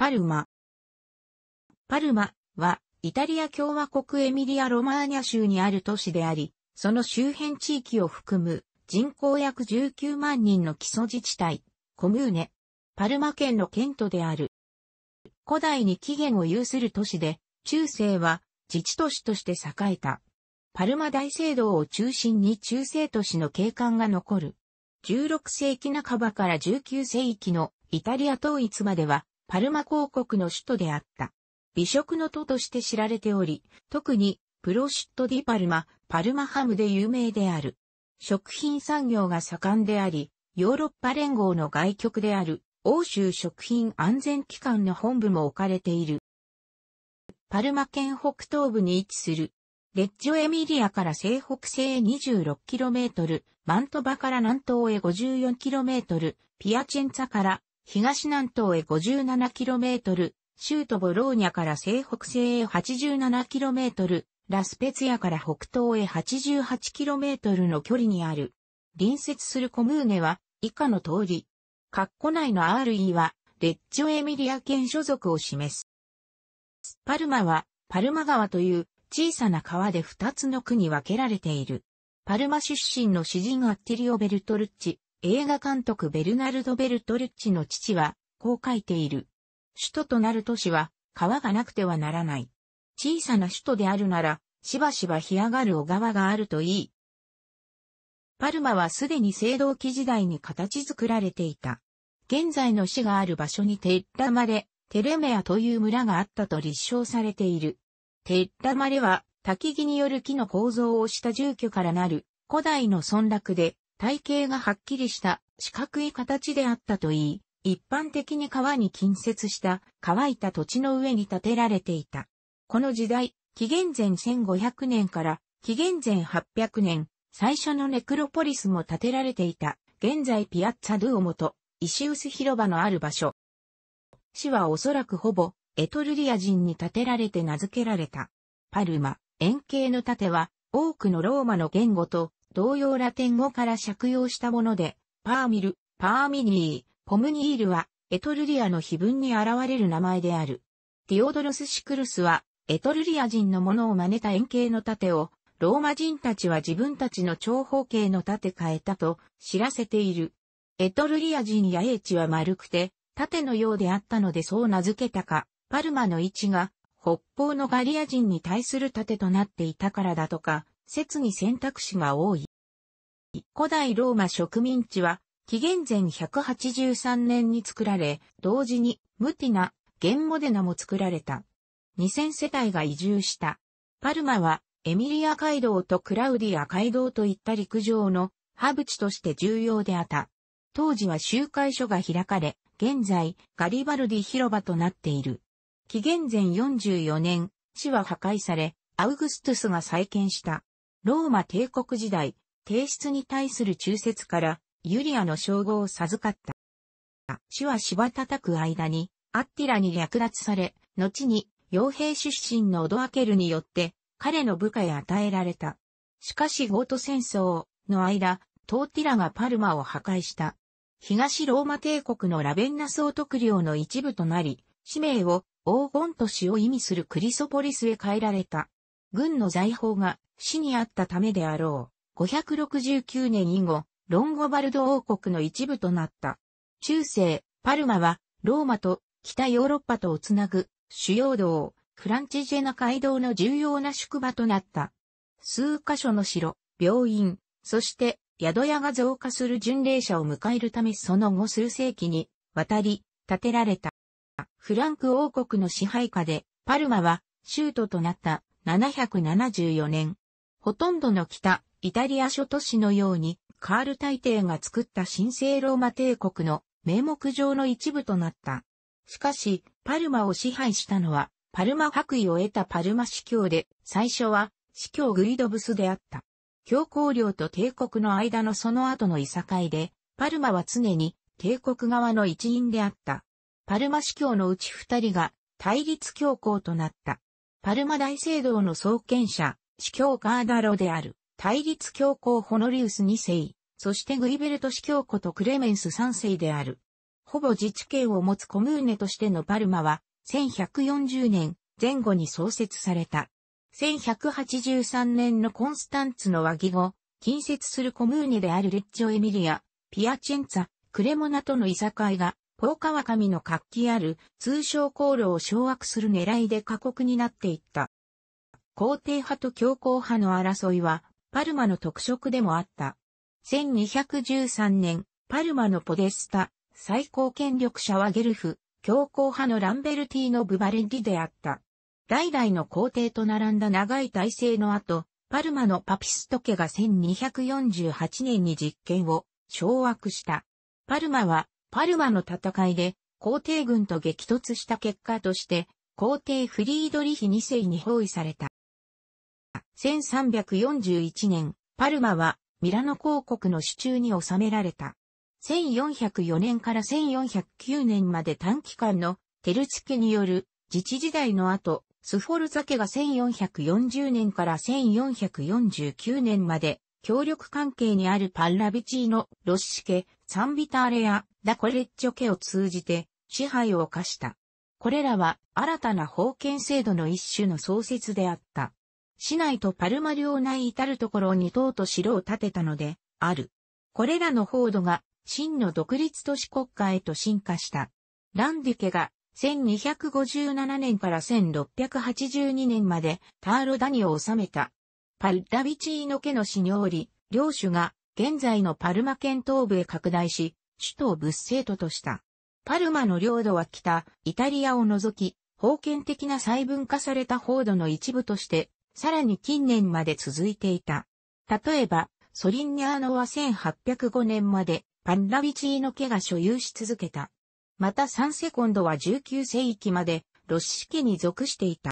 パルマ。パルマは、イタリア共和国エミリア・ロマーニャ州にある都市であり、その周辺地域を含む人口約19万人の基礎自治体、コムーネ、パルマ県の県都である。古代に起源を有する都市で、中世は自治都市として栄えた。パルマ大聖堂を中心に中世都市の景観が残る。16世紀半ばから19世紀のイタリア統一まではパルマ公国の首都であった。美食の都として知られており、特にプロシットディパルマ、パルマハムで有名である。食品産業が盛んであり、ヨーロッパ連合の外局である欧州食品安全機関の本部も置かれている。パルマ県北東部に位置するレッジョエミリアから西北西へ 26km、マントバから南東へ 54km、ピアチェンツァから東南東へ 57km、シュートボローニャから西北西へ 87km、ラスペツィアから北東へ 88km の距離にある。隣接するコムーネは以下の通り。括弧内の RE はレッジョエミリア県所属を示す。パルマはパルマ川という小さな川で二つの区に分けられている。パルマ出身の詩人アッティリオ・ベルトルッチ、映画監督ベルナルド・ベルトルッチの父は、こう書いている。首都となる都市は、川がなくてはならない。小さな首都であるなら、しばしば干上がる小川があるといい。パルマはすでに青銅器時代に形作られていた。現在の市がある場所にテッラマレ、テレメアという村があったと立証されている。テッラマレは、焚き木による木の構造をした住居からなる、古代の村落で、体型がはっきりした四角い形であったといい、一般的に川に近接した乾いた土地の上に建てられていた。この時代、紀元前1500年から紀元前800年、最初のネクロポリスも建てられていた、現在ピアッツァ・ドゥオモと石臼広場のある場所。市はおそらくほぼエトルリア人に建てられて名付けられた。パルマ、円形の盾は、多くのローマの言語と同様ラテン語から借用したもので、パーミル、パーミニー、ポムニールは、エトルリアの碑文に現れる名前である。ティオドロス・シクルスは、エトルリア人のものを真似た円形の盾を、ローマ人たちは自分たちの長方形の盾変えたと知らせている。エトルリア人や英知は丸くて、盾のようであったのでそう名付けたか、パルマの位置が北方のガリア人に対する盾となっていたからだとか、説に選択肢が多い。古代ローマ植民地は紀元前183年に作られ、同時にムティナ、ゲンモデナも作られた。2000世帯が移住した。パルマはエミリア街道とクラウディア街道といった陸上のハブ地として重要であった。当時は集会所が開かれ、現在ガリバルディ広場となっている。紀元前44年、市は破壊され、アウグストゥスが再建した。ローマ帝国時代、提出に対する忠説から、ユリアの称号を授かった。市は芝叩く間に、アッティラに略奪され、後に、傭兵出身のオドアケルによって、彼の部下へ与えられた。しかしゴート戦争の間、トーティラがパルマを破壊した。東ローマ帝国のラベンナ総督領の一部となり、使命を黄金都市を意味するクリソポリスへ変えられた。軍の財宝が死にあったためであろう。569年以後、ロンゴバルド王国の一部となった。中世、パルマは、ローマと北ヨーロッパとをつなぐ主要道、フランチジェナ街道の重要な宿場となった。数カ所の城、病院、そして宿屋が増加する巡礼者を迎えるためその後数世紀に渡り建てられた。フランク王国の支配下で、パルマは、州都となった774年。ほとんどの北、イタリア諸都市のように、カール大帝が作った神聖ローマ帝国の名目上の一部となった。しかし、パルマを支配したのは、パルマ白衣を得たパルマ司教で、最初は、司教グリドブスであった。教皇領と帝国の間のその後のいさかいで、パルマは常に帝国側の一員であった。パルマ司教のうち二人が対立教皇となった。パルマ大聖堂の創建者、司教カーダロである、対立教皇ホノリウス二世、そしてグリベルト司教皇とクレメンス三世である。ほぼ自治権を持つコムーネとしてのパルマは、1140年前後に創設された。1183年のコンスタンツの和議後、近接するコムーネであるレッジョ・エミリア、ピアチェンツァ、クレモナとのいさかいが、ポーカワ神の活気ある通商航路を掌握する狙いで過酷になっていった。皇帝派と強硬派の争いは、パルマの特色でもあった。1213年、パルマのポデスタ、最高権力者はゲルフ、強硬派のランベルティーノ・ブバレンディであった。代々の皇帝と並んだ長い体制の後、パルマのパピスト家が1248年に実権を掌握した。パルマは、パルマの戦いで、皇帝軍と激突した結果として、皇帝フリードリヒ2世に包囲された。1341年、パルマは、ミラノ公国の手中に収められた。1404年から1409年まで短期間のテルチ家による自治時代の後、スフォルザ家が1440年から1449年まで協力関係にあるパッラビチーノ、ロッシ家、サンビターレやダコレッチョ家を通じて支配を犯した。これらは新たな封建制度の一種の創設であった。市内とパルマ領内至るところに塔と城を建てたので、ある。これらの報土が真の独立都市国家へと進化した。ランディ家が1257年から1682年までターロダニを治めた。パルダビチーノ家の死により、領主が現在のパルマ県東部へ拡大し、首都を物政都とした。パルマの領土は北、イタリアを除き、封建的な細分化された報土の一部として、さらに近年まで続いていた。例えば、ソリンニャーノは1805年までパンラビチーノ家が所有し続けた。またサンセコンドは19世紀までロッシ家に属していた。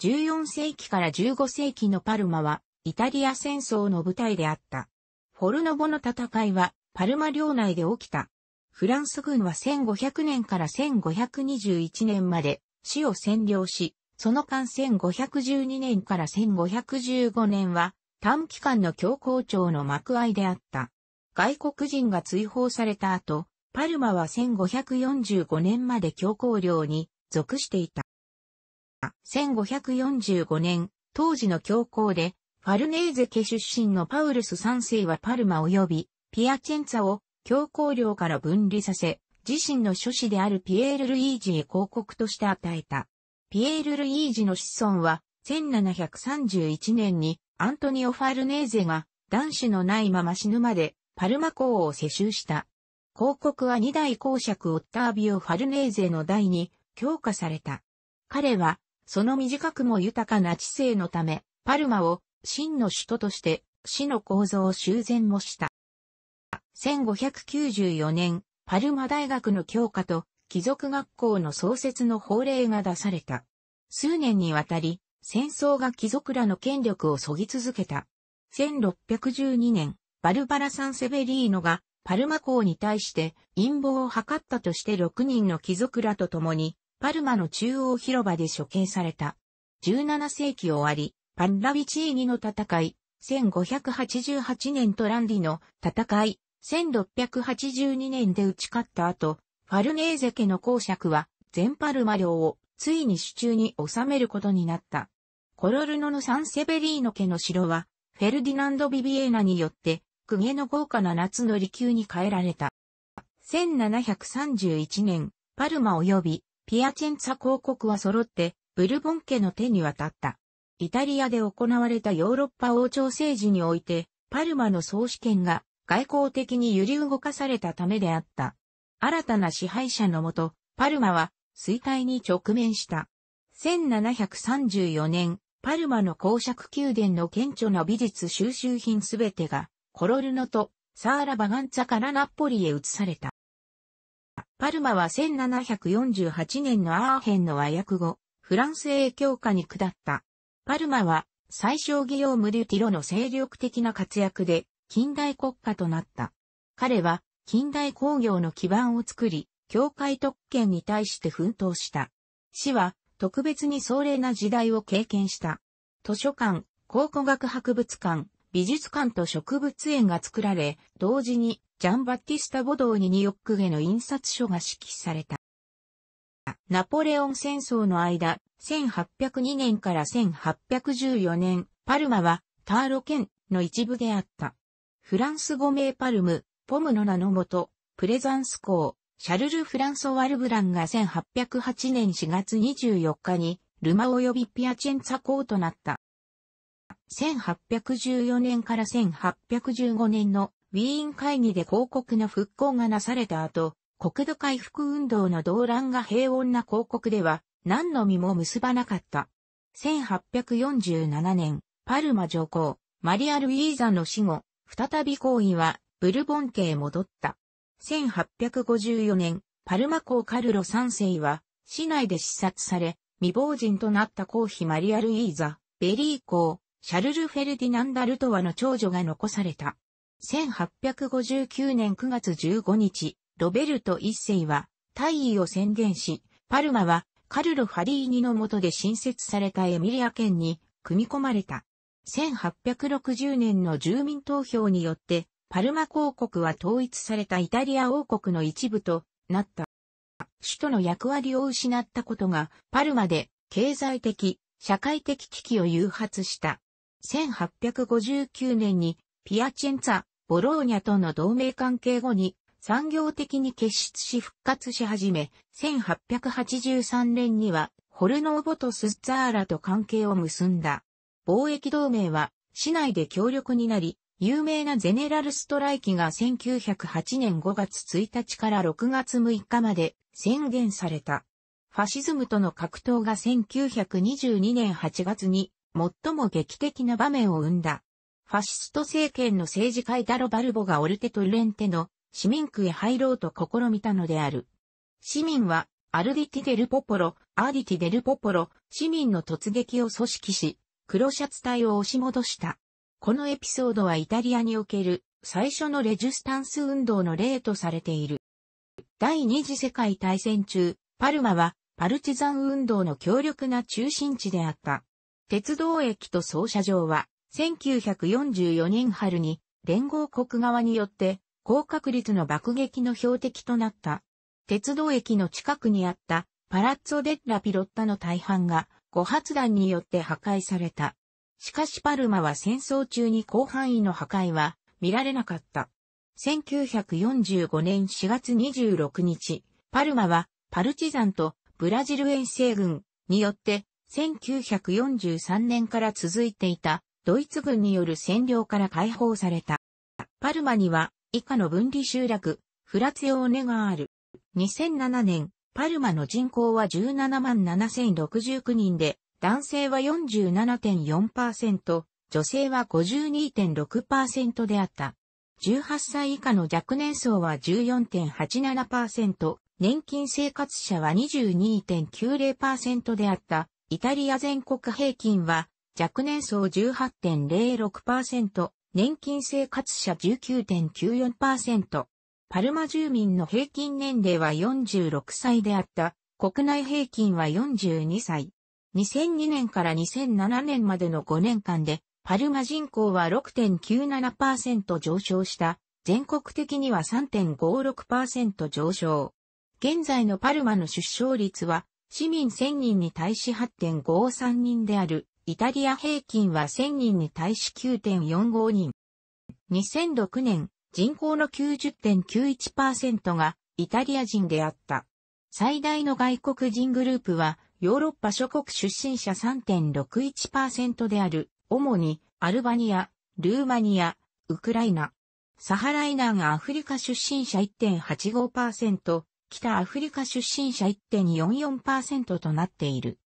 14世紀から15世紀のパルマはイタリア戦争の舞台であった。フォルノボの戦いはパルマ領内で起きた。フランス軍は1500年から1521年まで死を占領し、その間1512年から1515年は短期間の強行長の幕合であった。外国人が追放された後、パルマは1545年まで教皇領に属していた。1545年、当時の教皇で、ファルネーゼ家出身のパウルス3世はパルマ及びピアチェンツァを教皇領から分離させ、自身の諸子であるピエール・ルイージへ広告として与えた。ピエール・ルイージの子孫は、1731年にアントニオ・ファルネーゼが男子のないまま死ぬまでパルマ公を世襲した。広告は二代公爵オッタービオ・ファルネーゼの代に強化された。彼は、その短くも豊かな知性のため、パルマを真の首都として死の構造を修繕もした。1594年、パルマ大学の強化と貴族学校の創設の法令が出された。数年にわたり、戦争が貴族らの権力を削ぎ続けた。1612年、バルバラ・サンセベリーノがパルマ公に対して陰謀を図ったとして6人の貴族らと共にパルマの中央広場で処刑された。17世紀終わり、パンラビチーニの戦い、1588年トランディの戦い、1682年で打ち勝った後、ファルネーゼ家の公爵は全パルマ領をついに手中に収めることになった。コロルノのサンセベリーノ家の城は、フェルディナンド・ビビエーナによって公家の豪華な夏の利休に変えられた。1731年、パルマ及びピアチェンツァ公国は揃ってブルボン家の手に渡った。イタリアで行われたヨーロッパ王朝政治において、パルマの総主権が外交的に揺り動かされたためであった。新たな支配者のもと、パルマは衰退に直面した。1734年、パルマの公爵宮殿の顕著な美術収集品すべてがコロルノとサーラ・バガンツァからナッポリへ移された。パルマは1748年のアーヘンの和訳後、フランスへ強化に下った。パルマは最小ギオム・デュティロの精力的な活躍で近代国家となった。彼は近代工業の基盤を作り、教会特権に対して奮闘した。死は特別に壮麗な時代を経験した。図書館、考古学博物館、美術館と植物園が作られ、同時にジャンバッティスタ・ボドーニニヨックゲの印刷書が指揮された。ナポレオン戦争の間、1802年から1814年、パルマはターロ県の一部であった。フランス語名パルム、ポムの名のもと、プレザンス校、シャルル・フランソワルブランが1808年4月24日に、ルマ及びピアチェンツァ校となった。1814年から1815年のウィーン会議で広告の復興がなされた後、国土回復運動の動乱が平穏な広告では何の実も結ばなかった。1847年、パルマ女公、マリア・ルイーザの死後、再び公位はブルボン家へ戻った。1854年、パルマ公カルロ3世は市内で刺殺され、未亡人となった公妃マリア・ルイーザ、ベリー公、シャルル・フェルディナン・ダルトワの長女が残された。1859年9月15日、ロベルト一世は退位を宣言し、パルマはカルロ・ファリーニの下で新設されたエミリア県に組み込まれた。1860年の住民投票によって、パルマ公国は統一されたイタリア王国の一部となった。首都の役割を失ったことが、パルマで経済的、社会的危機を誘発した。1859年にピアチェンツァ、ボローニャとの同盟関係後に産業的に結出し復活し始め、1883年にはホルノーボト・スッツァーラと関係を結んだ。貿易同盟は市内で協力になり、有名なゼネラルストライキが1908年5月1日から6月6日まで宣言された。ファシズムとの格闘が1922年8月に最も劇的な場面を生んだ。ファシスト政権の政治家イタロ・バルボがオルトレトレンテの市民区へ入ろうと試みたのである。市民はアルディティ・デル・ポポロ、アーディティ・デル・ポポロ、市民の突撃を組織し、黒シャツ隊を押し戻した。このエピソードはイタリアにおける最初のレジスタンス運動の例とされている。第二次世界大戦中、パルマはパルチザン運動の強力な中心地であった。鉄道駅と操車場は1944年春に連合国側によって高確率の爆撃の標的となった。鉄道駅の近くにあったパラッツォ・デッラ・ピロッタの大半が誤発弾によって破壊された。しかしパルマは戦争中に広範囲の破壊は見られなかった。1945年4月26日、パルマはパルチザンとブラジル遠征軍によって1943年から続いていたドイツ軍による占領から解放された。パルマには以下の分離集落、フラツヨーネがある。2007年、パルマの人口は17万7069人で、男性は47.4%、女性は52.6%であった。18歳以下の若年層は14.87%、年金生活者は22.90%であった。イタリア全国平均は若年層18.06%、年金生活者19.94%。パルマ住民の平均年齢は46歳であった。国内平均は42歳。2002年から2007年までの5年間で、パルマ人口は6.97%上昇した。全国的には3.56%上昇。現在のパルマの出生率は、市民1000人に対し8.53人である。イタリア平均は1000人に対し9.45人。2006年、人口の90.91%がイタリア人であった。最大の外国人グループはヨーロッパ諸国出身者3.61%である、主にアルバニア、ルーマニア、ウクライナ。サハライナンアフリカ出身者1.85%、北アフリカ出身者1.44%となっている。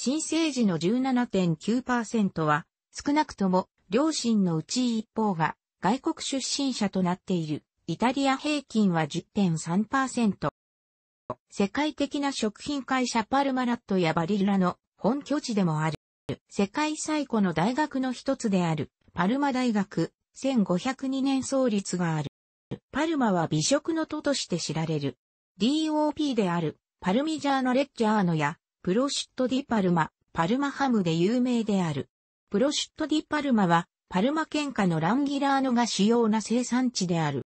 新生児の17.9%は少なくとも両親のうち一方が外国出身者となっている。イタリア平均は10.3%。世界的な食品会社パルマラットやバリルラの本拠地でもある。世界最古の大学の一つであるパルマ大学1502年創立がある。パルマは美食の都として知られる。DOP であるパルミジャーノ・レッジャーノやプロシュット・ディ・パルマ、パルマハムで有名である。プロシュット・ディ・パルマはパルマ県下のランギラーノが主要な生産地である。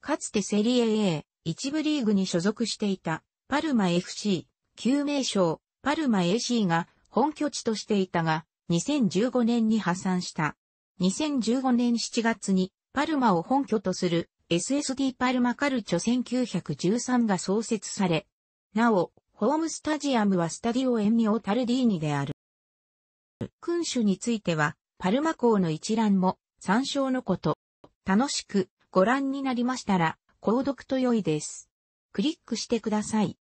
かつてセリエ A 一部リーグに所属していたパルマ FC、旧名称パルマ AC が本拠地としていたが、2015年に破産した。2015年7月にパルマを本拠とする SSD パルマカルチョ1913が創設され、なお、ホームスタジアムはスタディオエンミオタルディーニである。君主については、パルマ港の一覧も参照のこと。楽しくご覧になりましたら、購読と良いです。クリックしてください。